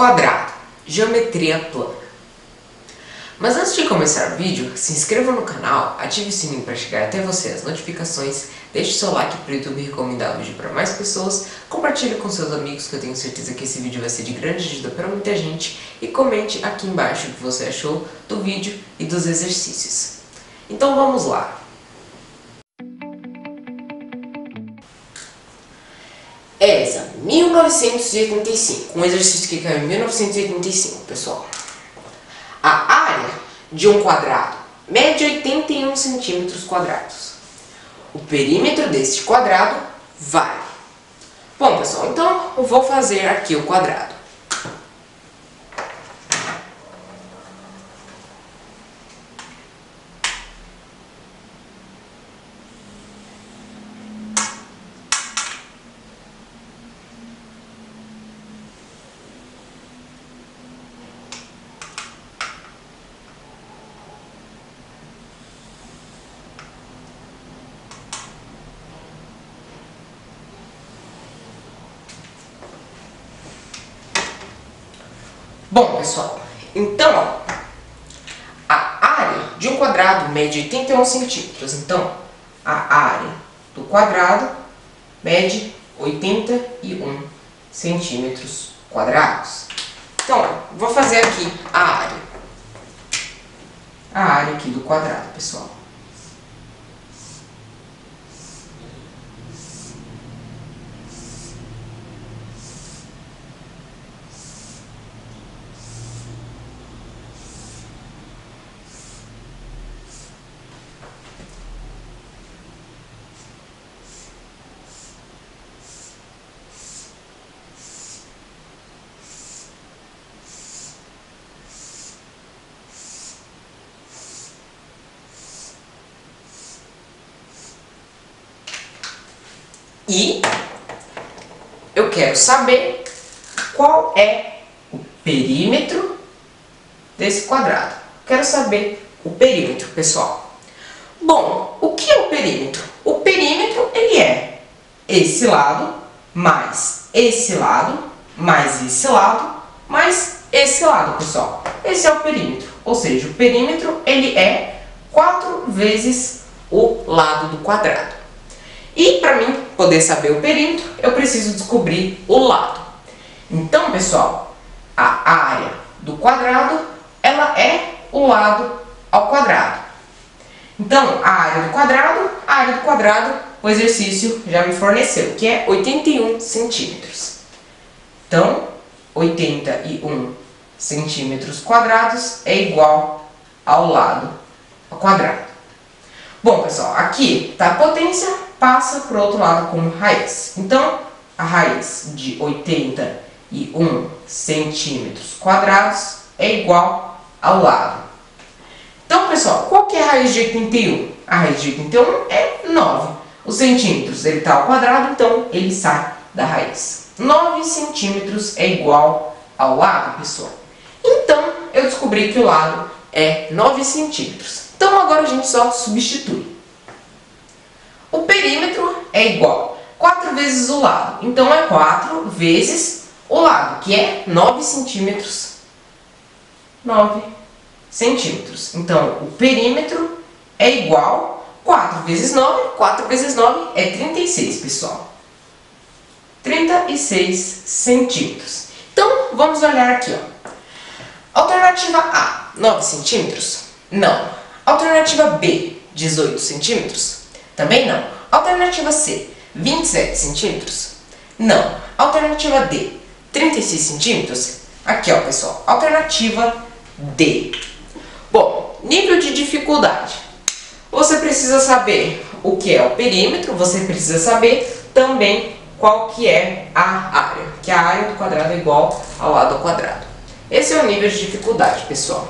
Quadrado, geometria plana. Mas antes de começar o vídeo, se inscreva no canal, ative o sininho para chegar até você as notificações, deixe seu like para o YouTube recomendar o vídeo para mais pessoas, compartilhe com seus amigos que eu tenho certeza que esse vídeo vai ser de grande ajuda para muita gente e comente aqui embaixo o que você achou do vídeo e dos exercícios. Então vamos lá! ESA 1985, um exercício que caiu em 1985, pessoal. A área de um quadrado mede 81 centímetros quadrados. O perímetro deste quadrado vale. Bom, pessoal, então eu vou fazer aqui o quadrado. Bom, pessoal, então, ó, a área de um quadrado mede 81 centímetros. Então, a área do quadrado mede 81 centímetros quadrados. Então, ó, vou fazer aqui a área. A área aqui do quadrado, pessoal. E eu quero saber qual é o perímetro desse quadrado. Quero saber o perímetro, pessoal. Bom, o que é o perímetro? O perímetro, ele é esse lado, mais esse lado, mais esse lado, mais esse lado, pessoal. Esse é o perímetro. Ou seja, o perímetro, ele é 4 vezes o lado do quadrado. E para mim poder saber o perímetro, eu preciso descobrir o lado. Então, pessoal, a área do quadrado, ela é o lado ao quadrado. Então, a área do quadrado, a área do quadrado, o exercício já me forneceu, que é 81 centímetros. Então, 81 centímetros quadrados é igual ao lado ao quadrado. Bom, pessoal, aqui está a potência, passa para o outro lado como raiz. Então, a raiz de 81 centímetros quadrados é igual ao lado. Então, pessoal, qual que é a raiz de 81? A raiz de 81 é 9. Os centímetros, ele está ao quadrado, então ele sai da raiz. 9 centímetros é igual ao lado, pessoal. Então, eu descobri que o lado é 9 centímetros. Então, agora a gente só substitui. É igual 4 vezes o lado. Então, é 4 vezes o lado, que é 9 centímetros. 9 centímetros. Então, o perímetro é igual 4 vezes 9. 4 vezes 9 é 36, pessoal. 36 centímetros. Então, vamos olhar aqui. Ó. Alternativa A, 9 centímetros? Não. Alternativa B, 18 centímetros? Também não. Alternativa C, 27 centímetros? Não. Alternativa D, 36 centímetros? Aqui, ó, pessoal. Alternativa D. Bom, nível de dificuldade. Você precisa saber o que é o perímetro, você precisa saber também qual que é a área, que a área do quadrado é igual ao lado ao quadrado. Esse é o nível de dificuldade, pessoal.